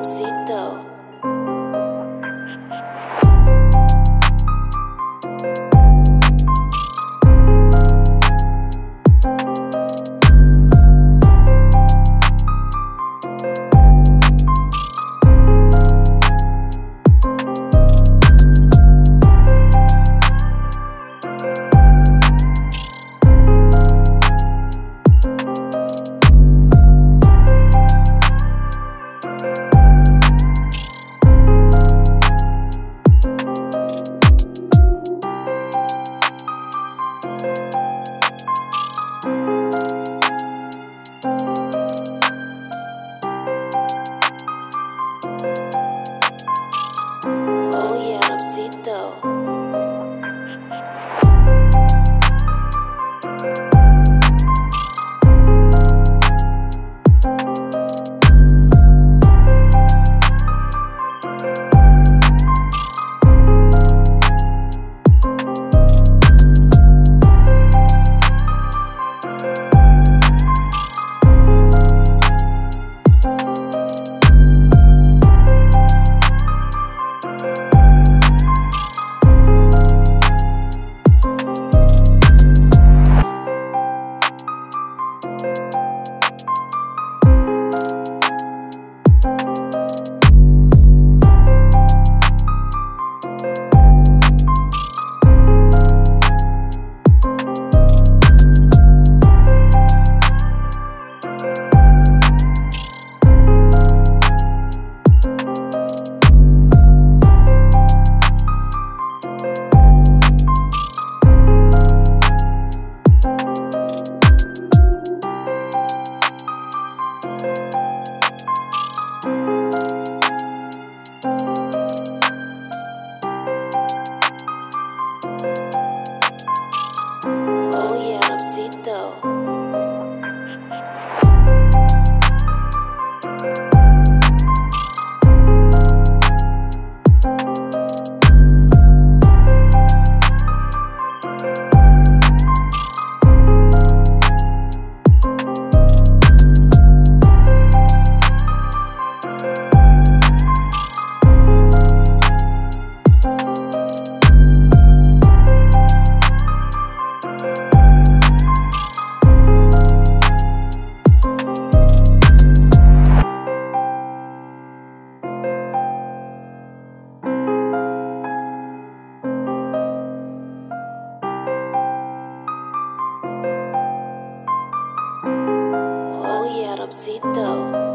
Dropsito. Despacito. Música Dubcito. Oh Dropsito.